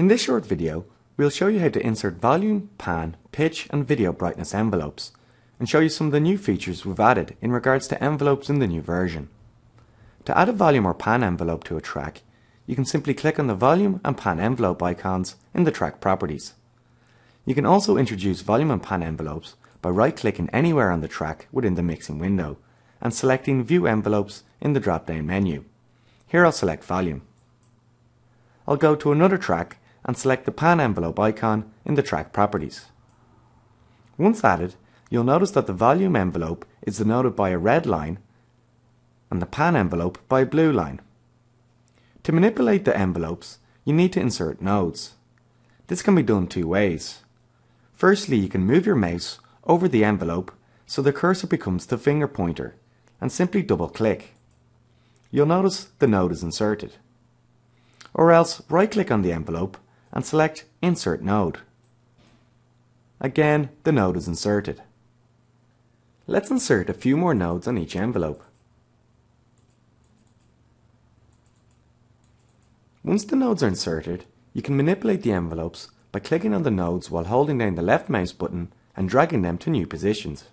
In this short video, we'll show you how to insert volume, pan, pitch and video brightness envelopes and show you some of the new features we've added in regards to envelopes in the new version. To add a volume or pan envelope to a track, you can simply click on the volume and pan envelope icons in the track properties. You can also introduce volume and pan envelopes by right-clicking anywhere on the track within the mixing window and selecting View Envelopes in the drop-down menu. Here I'll select Volume. I'll go to another track and select the pan envelope icon in the track properties. Once added, you'll notice that the volume envelope is denoted by a red line and the pan envelope by a blue line. To manipulate the envelopes, you need to insert nodes. This can be done two ways. Firstly, you can move your mouse over the envelope so the cursor becomes the finger pointer and simply double click. You'll notice the node is inserted. Or else right click on the envelope and select Insert Node. Again, the node is inserted. Let's insert a few more nodes on each envelope. Once the nodes are inserted, you can manipulate the envelopes by clicking on the nodes while holding down the left mouse button and dragging them to new positions.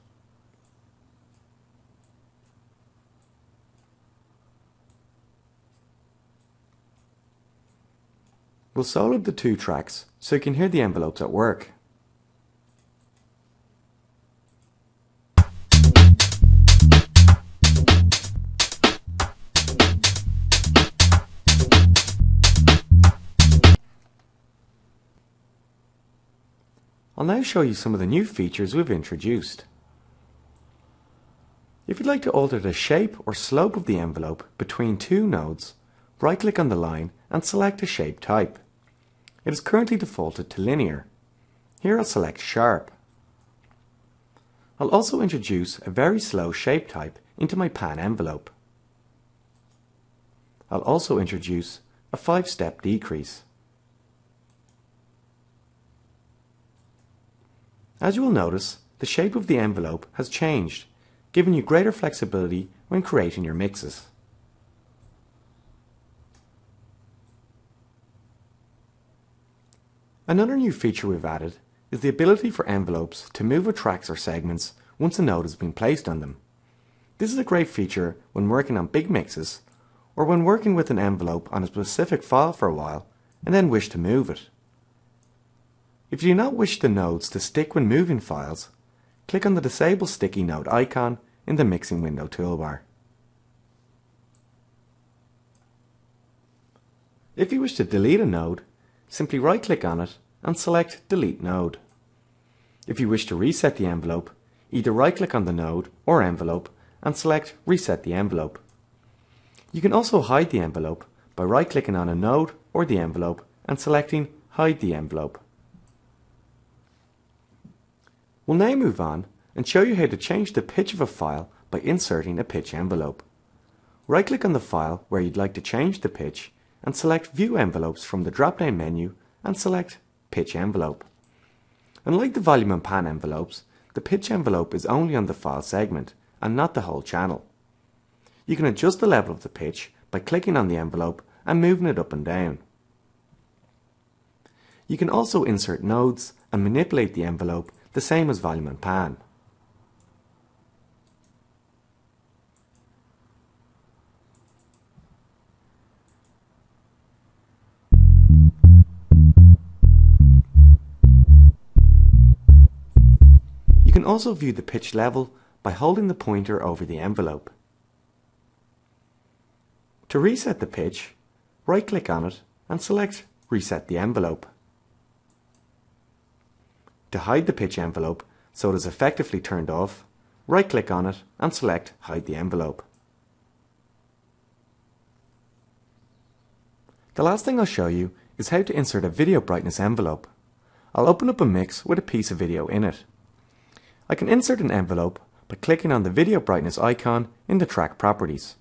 We'll solo the two tracks so you can hear the envelopes at work. I'll now show you some of the new features we've introduced. If you'd like to alter the shape or slope of the envelope between two nodes, right-click on the line and select a shape type. It is currently defaulted to linear. Here I'll select sharp. I'll also introduce a very slow shape type into my pan envelope. I'll also introduce a 5-step decrease. As you will notice, the shape of the envelope has changed, giving you greater flexibility when creating your mixes. Another new feature we've added is the ability for envelopes to move with tracks or segments once a node has been placed on them. This is a great feature when working on big mixes or when working with an envelope on a specific file for a while and then wish to move it. If you do not wish the nodes to stick when moving files, click on the Disable Sticky Node icon in the Mixing Window toolbar. If you wish to delete a node, simply right-click on it and select Delete Node. If you wish to reset the envelope, either right-click on the node or envelope and select Reset the envelope. You can also hide the envelope by right-clicking on a node or the envelope and selecting Hide the envelope. We'll now move on and show you how to change the pitch of a file by inserting a pitch envelope. Right-click on the file where you'd like to change the pitch and select View Envelopes from the drop-down menu and select Pitch Envelope. Unlike the volume and pan envelopes, the pitch envelope is only on the file segment and not the whole channel. You can adjust the level of the pitch by clicking on the envelope and moving it up and down. You can also insert nodes and manipulate the envelope the same as volume and pan. Also view the pitch level by holding the pointer over the envelope. To reset the pitch, right-click on it and select Reset the envelope. To hide the pitch envelope so it is effectively turned off, right-click on it and select Hide the envelope. The last thing I'll show you is how to insert a video brightness envelope. I'll open up a mix with a piece of video in it. I can insert an envelope by clicking on the video brightness icon in the track properties,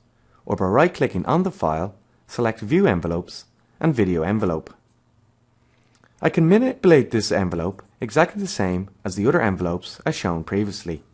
or by right-clicking on the file, select View Envelopes and Video Envelope. I can manipulate this envelope exactly the same as the other envelopes as shown previously.